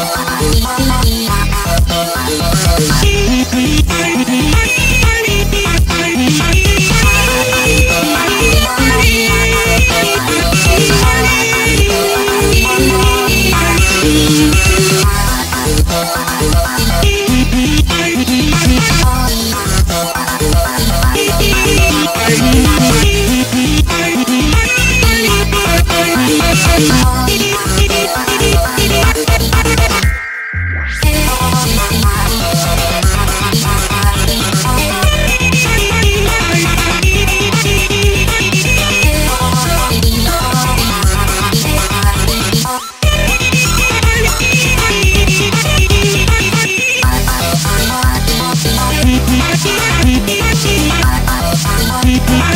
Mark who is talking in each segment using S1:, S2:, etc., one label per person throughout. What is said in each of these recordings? S1: Bye.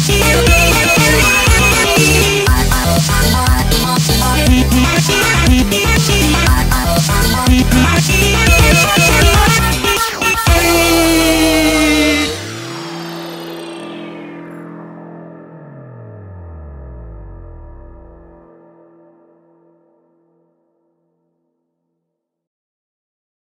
S1: here.